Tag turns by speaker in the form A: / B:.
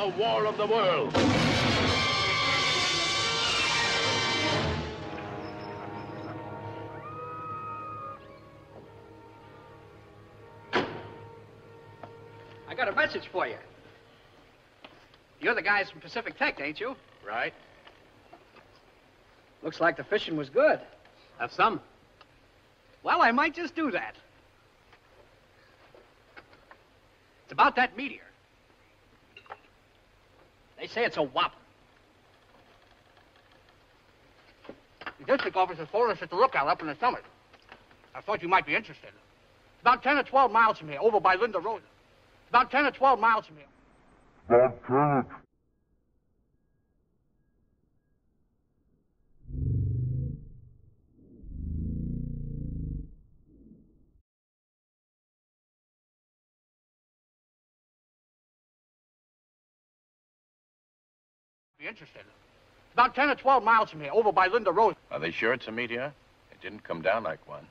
A: the war of the world.
B: I got a message for you. You're the guys from Pacific Tech, ain't you?
A: Right?
B: Looks like the fishing was good.
A: Have some.
B: Well, I might just do that. It's about that meteor. Say it's a whopper. The district officer phoned us at the lookout up in the summit. I thought you might be interested. About 10 or 12 miles from here, over by Linda Rosa. About 10 or 12 miles from here.
C: About 10
B: Be interested. About 10 or 12 miles from here, over by Linda Rosa.
A: Are they sure it's a meteor? It didn't come down like one.